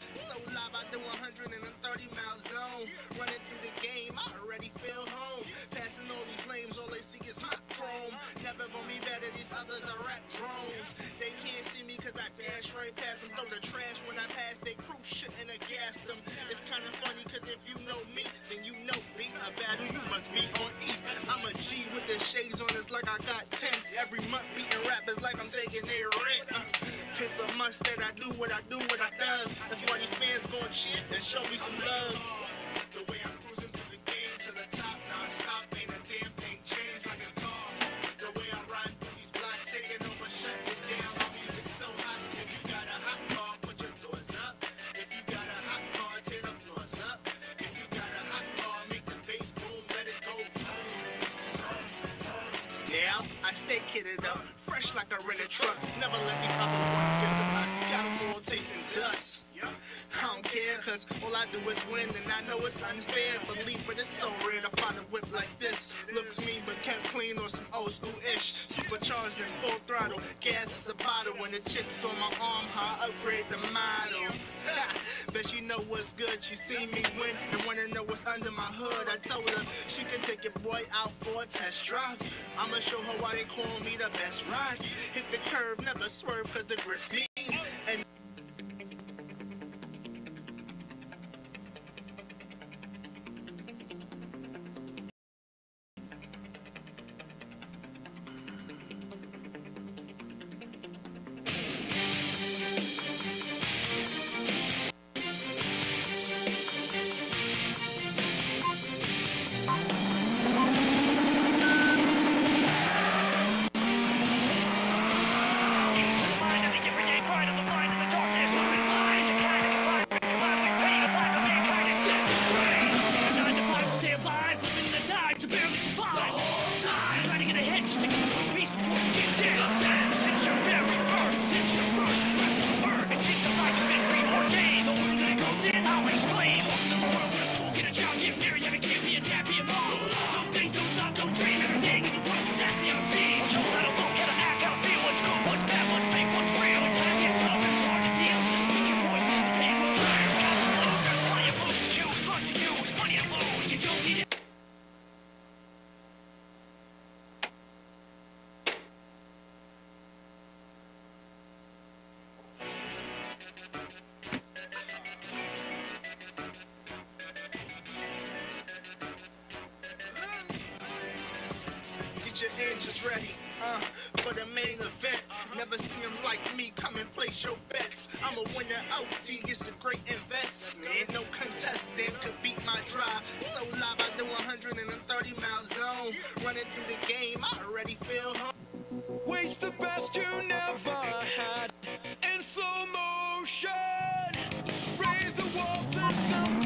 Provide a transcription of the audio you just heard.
So live, I do 130 mile zone. Running through the game, I already feel home. Passing all these lames, all they see is my chrome. Never gonna be better, these others are rap drones. They can't see me cause I dash right past them. Throw the trash when I pass, they cruise shit tents. Every month beating rappers like I'm taking their rent. Uh, it's a must that I do what I do, what I does. That's why these fans gon' cheer and show me some love. Up, fresh like a rented truck. Never let these other ones get to us. Got Got 'em all tasting dust. I don't care, cause all I do is win, and I know it's unfair. Believe but it's so rare to find a whip like this. Looks mean but kept clean or some old school ish. Supercharged and full throttle. Gas a bottle, when the chips on my arm, how I upgrade the model. Bet she know what's good. She seen me win and wanna know what's under my hood. I told her she can take your boy out for a test drive. I'ma show her why they call me the best ride. Hit the curve, never swerve, cause the grip's mean. Don't Your ready, uh, for the main event. Never seen them like me. Come and place your bets. I'm a winner OT. It's a great investment. No contestant could beat my drive. So live, I do 130 mile zone. Running through the game, I already feel home. Waste the best you never had in slow motion. Raise the walls and self